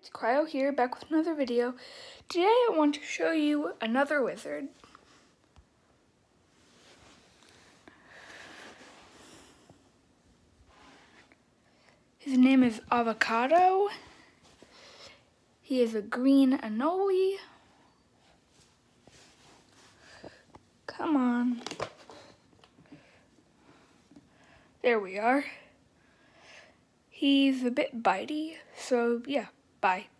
it's Cryo here, back with another video. Today I want to show you another wizard. His name is Avocado. He is a green Anole. Come on. There we are. He's a bit bitey, so yeah, bye.